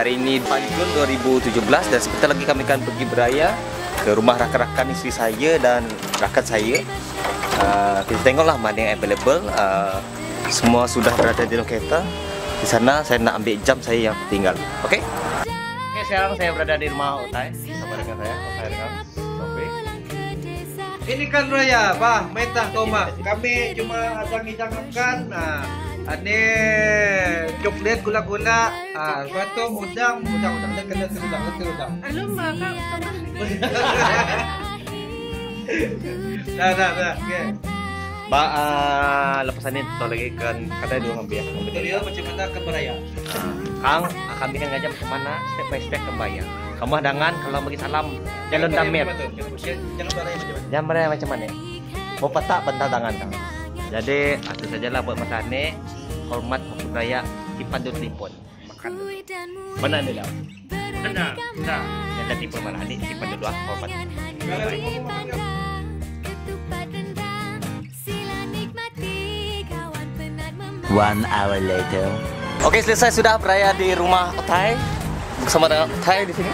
Hari ini 4 Jun 2017 dan sebentar lagi kami akan pergi beraya ke rumah rakan-rakan isteri saya dan rakan saya. Uh, kita tengoklah mana yang available. Uh, semua sudah berada di dalam kereta. Di sana saya nak ambil jam saya yang tinggal. Okey? Okey, sekarang saya berada di rumah Otai bersama dengan saya, Otai dengan Sofi. Ini kan raya, bah, metah toma. Kami cuma asal ngidangkan. Nah, ini coklat gula-gula. Ah, lepas tu udang, udang, udang, udang, kena udang, kena udang. Alam ba ka? Dah, dah, dah. Okay. Ba, uh, lepas ini tu lagi kan kadang dua ngambil. Betul dia macam mana ke beraya? Kang, kami kan ngajak macam mana step by step kembali. Kamu dengan kalau bagi salam jalan damai. Jangan beraya macam mana? Jangan mereka macam mana? Mau petak pentang tangan kang. Jadi, itu sajalah buat masa ni. Hormat budaya tipan dulu telefon. Makan dulu. Mana ni dah? Benar. Benar. Yang tadi pun mana ni tipan dulu ah hormat. One hour later. Okey, selesai sudah beraya di rumah Otai. Bersama dengan Otai di sini.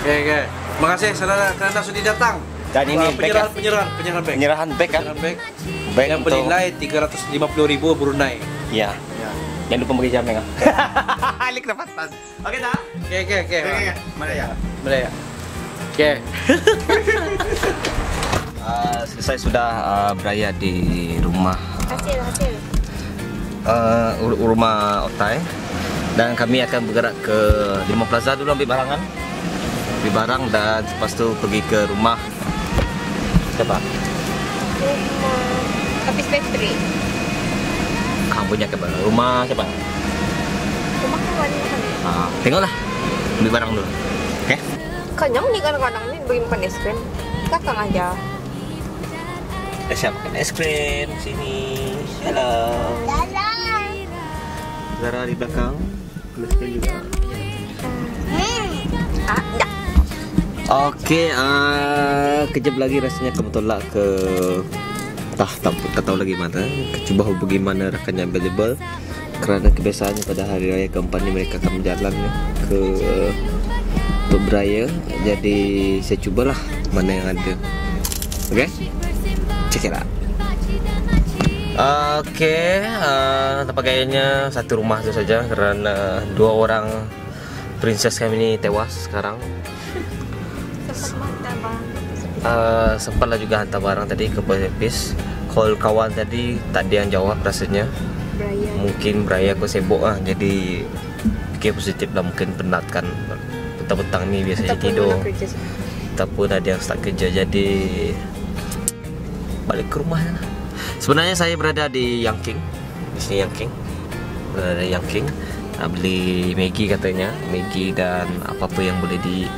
Okay, okay. Terima kasih saudara kerana sudah datang. Dan ini Wah, beg, penyerahan, ah. penyerahan, penyerahan beg. Penyerahan beg kan? Penyerahan beg. Beg Yang untuk- bernilai 350,000 Brunei. Ya. Ya. Jangan lupa bagi jamnya kan. Alik kedapatan. Okey dah. Okay, okay, okay. Mana ya? Beraya. Okay. Uh, selesai sudah uh, beraya di rumah Hasil, hasil. uh, ur- rumah Otai dan kami akan bergerak ke Lima Plaza dulu ambil barangan ambil barang dan lepas tu pergi ke rumah siapa? Rumah. Habis bateri. Kang punya ke mana? Rumah siapa? Rumah kawan ni kan. Uh, tengoklah ambil barang dulu okay? Kenyang ni kadang-kadang ni bagi makan es krim. Kakang aja. Eh, siapa makan es krim sini hello Zara di belakang krim juga Ah, ya. Okey, uh, kejap lagi rasanya kamu tolak ke tak tak tak tahu lagi mana. Cuba hubungi mana rakan yang available. Kerana kebiasaannya pada hari raya keempat ni mereka akan berjalan ya, ke untuk beraya. Jadi saya cubalah mana yang ada. Okey? Check it out. Okey, uh, gayanya satu rumah tu saja kerana dua orang princess kami ni tewas sekarang. Uh, sempatlah juga hantar barang tadi ke Post Call kawan tadi tak ada yang jawab rasanya. Beraya. Mungkin beraya aku sibuk lah jadi fikir positif lah mungkin penat kan petang-petang ni biasanya Ataupun tidur. ataupun ada yang start kerja jadi balik ke rumah lah. Sebenarnya saya berada di Yang King. Di sini Yang King. Berada di Yang King. Nak beli Maggi katanya. Maggi dan apa-apa yang boleh di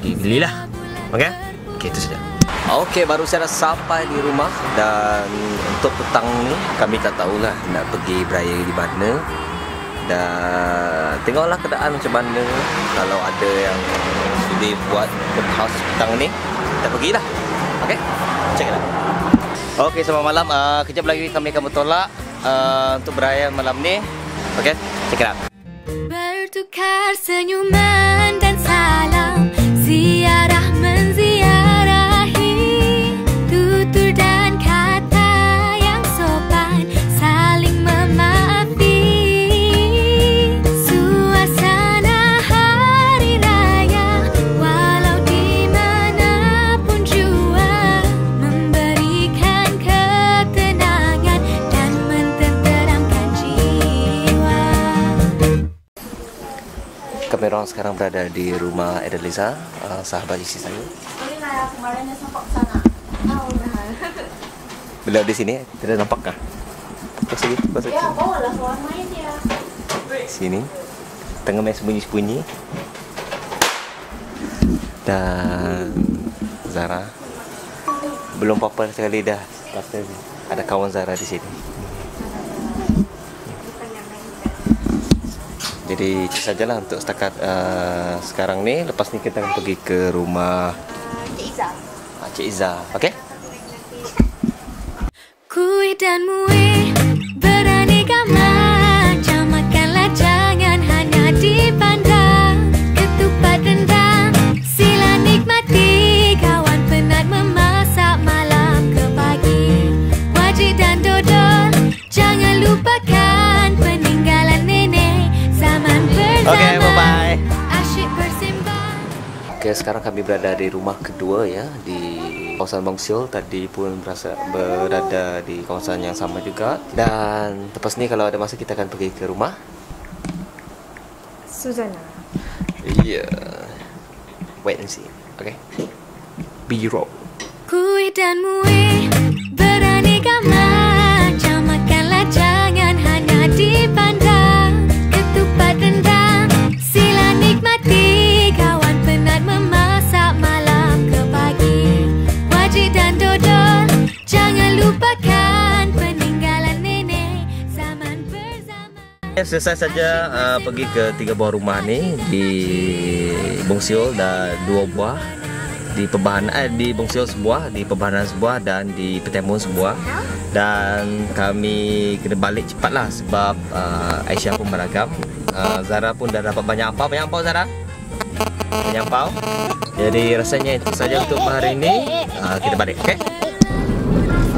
dibelilah. Okey okey itu saja Okey, baru saya dah sampai di rumah dan untuk petang ni kami tak tahulah nak pergi beraya di mana. Dan tengoklah keadaan macam mana kalau ada yang sudi buat open house petang ni, kita pergilah. Okey? Check it out. Okey, selamat malam. Uh, kejap lagi kami akan bertolak uh, untuk beraya malam ni. Okey? Check it out. Bertukar senyuman Orang sekarang berada di rumah Edelisa, uh, sahabat isteri saya. Boleh lah kemarinnya sampai sana. Dah. Beliau di sini, tidak nampak kah? Pas lagi, pas lagi. Ya, bawa lah kawan main dia. Sini. Tengah main sembunyi-sembunyi. Dan Zara belum apa-apa sekali dah. Kata ada kawan Zara di sini. Jadi itu sajalah untuk setakat uh, sekarang ni. Lepas ni kita akan pergi ke rumah Cik Iza. uh, Cik Iza. Okey? Kui dan mui beraneka macam Oke, sekarang kami berada di rumah kedua ya di kawasan Bangsil. Tadi pun berasa berada di kawasan yang sama juga. Dan lepas ni kalau ada masa kita akan pergi ke rumah. Suzana. Iya. Wait and see. Okay. B-roll. Kuih dan muih selesai saja uh, pergi ke tiga buah rumah ni di Bongsiol dan dua buah di Perbahanan eh, di Bongsiol sebuah, di Perbahanan sebuah dan di Petemun sebuah. Dan kami kena balik cepatlah sebab uh, Aisyah pun beragam. Uh, Zara pun dah dapat banyak apa? Banyak apa Zara? Banyak apa? Jadi rasanya itu saja untuk hari ini. Uh, kita balik, okey?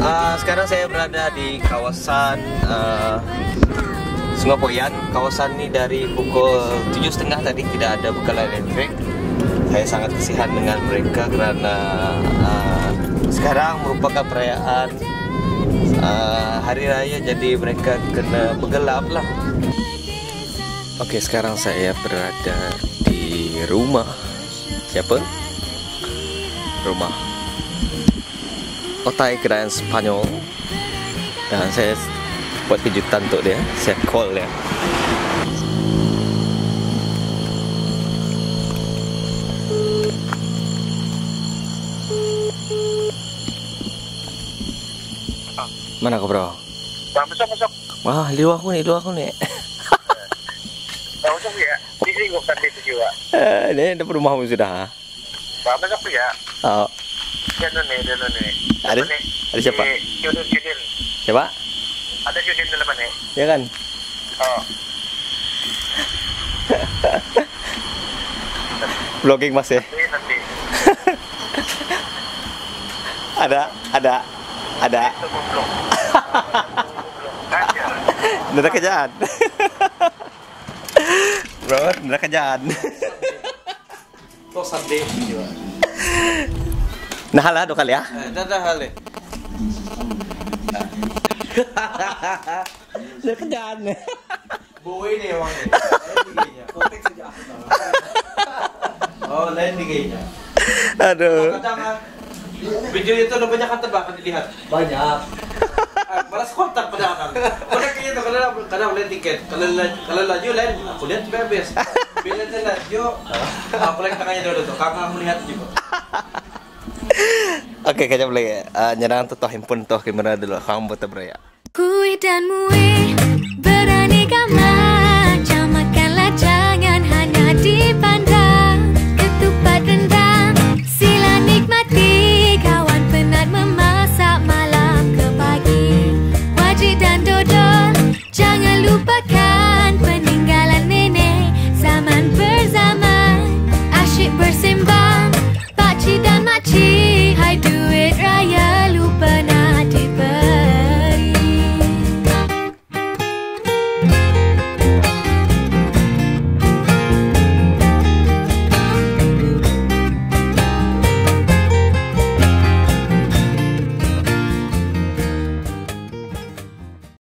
Uh, sekarang saya berada di kawasan uh, Sungai Poyan. Kawasan ni dari pukul 7.30 tadi tidak ada bekalan elektrik. Saya sangat kasihan dengan mereka kerana uh, sekarang merupakan perayaan uh, hari raya jadi mereka kena bergelap lah. Okey, sekarang saya berada di rumah siapa? Rumah Otai Kedaian Spanyol Dan saya buat kejutan untuk dia Saya call dia Mana kau bro? Bang, masuk, masuk. Wah, luar aku ni, luar aku ni Bang, masuk ya. Di sini kau kan itu juga. Eh, Ni dapat rumah pun sudah Bang, masuk ya. oh. Dia ni, dia ni. Ada? Ada siapa? Si Judin, Judin. Coba Ada Judin dalam ni. Ya kan? Oh. Vlogging masih Ini nanti. Ada, ada, ada. Aja. Nada kerjaan Bro, nada kerjaan Kau sadde juga. Nah lah dua kali ya Eh, dah dah hal ni. Nada kerjaan Boy ni orang ni. Lain diganya. Konteks saja. Oh, lain diganya. Aduh Kadang ah, video itu ada banyak kan tebak kan dilihat. Banyak. Ah, Balas kontak pada akang. Pada kaya itu kalau kalau lain tiket, kalau la- kalau laju lain aku lihat juga habis. Bila dia laju, aku lagi tangannya dulu tuh. Kakak melihat juga. Okey, kejap lagi uh, Nyerang tu toh handphone toh kamera dulu Kamu buat beraya Kuih dan muih Beranikah macam